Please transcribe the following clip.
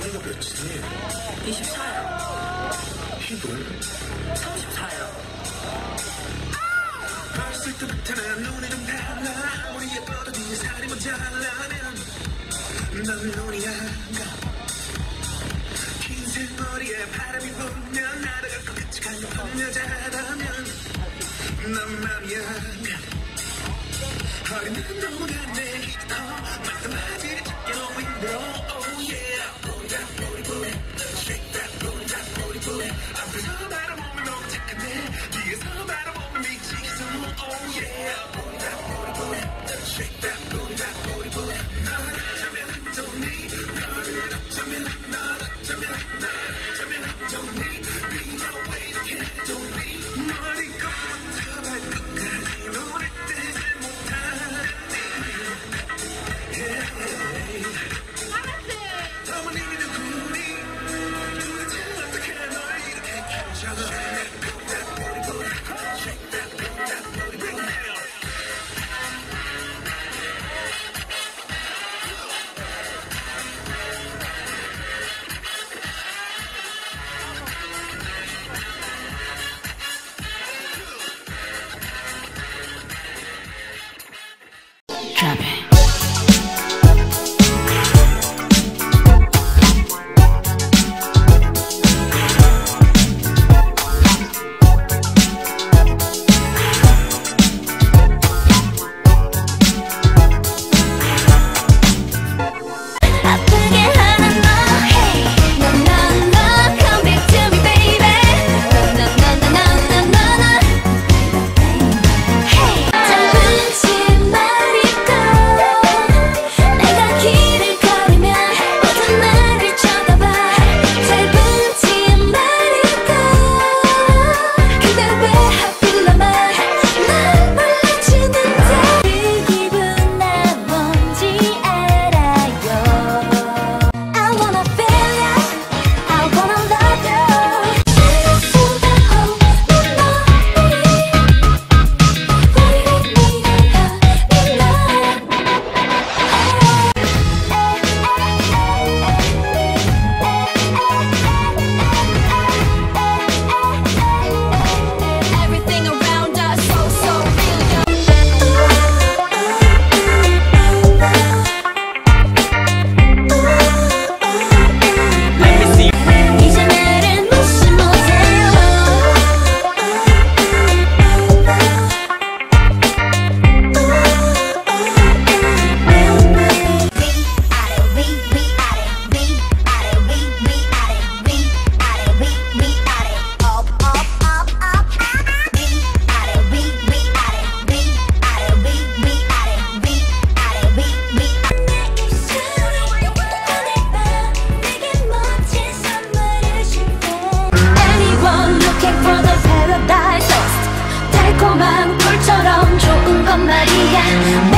나이가 몇이지? 24요. 키도? 34요. 봤을 때부터 난 눈이 좀 달라 아무리 예뻐도 네 살이 모자라면 넌 눈이 안가 긴 생머리에 바람이 불면 날아갈 것 같이 가려운 여자라면 넌 맘이 안가 어린 너무나 내더 마찬가지 oh yeah 보자 우리 부래 trapping. yeah.